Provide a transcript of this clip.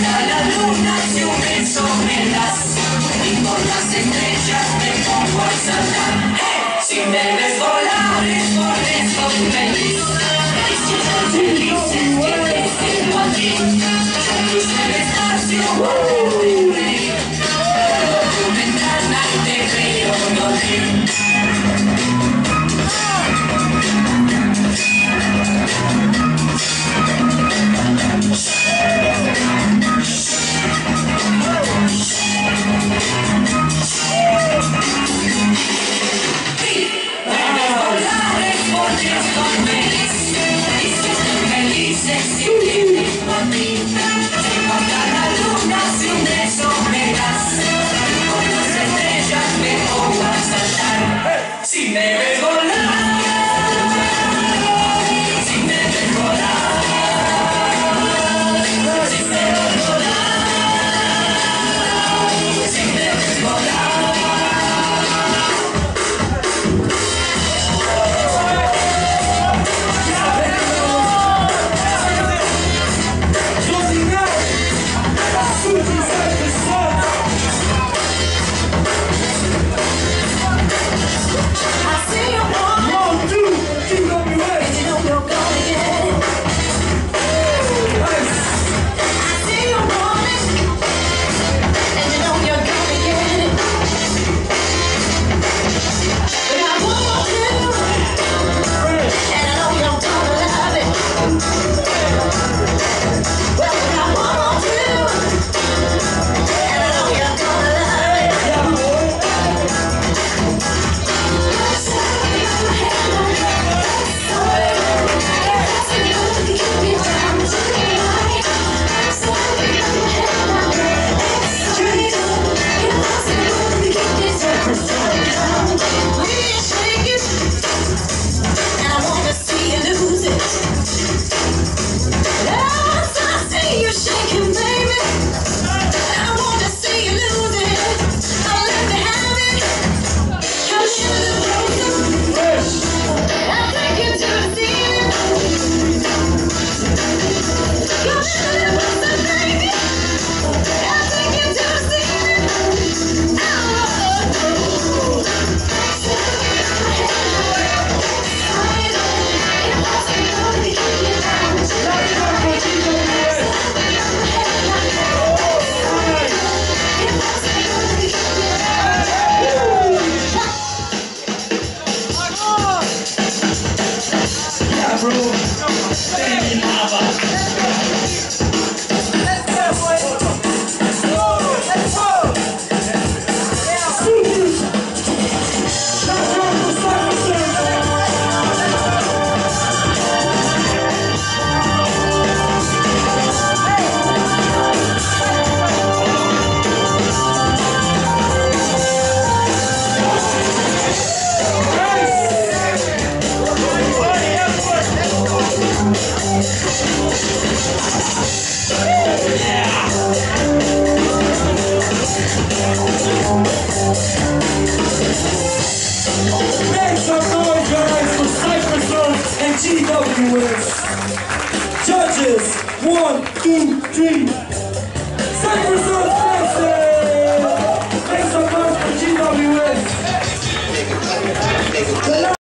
La luna se une sobre las y por las estrellas me pongo a saltar. ¡Hey! Si debes volar es por eso que CW winners. Judges, one, two, three. Second result.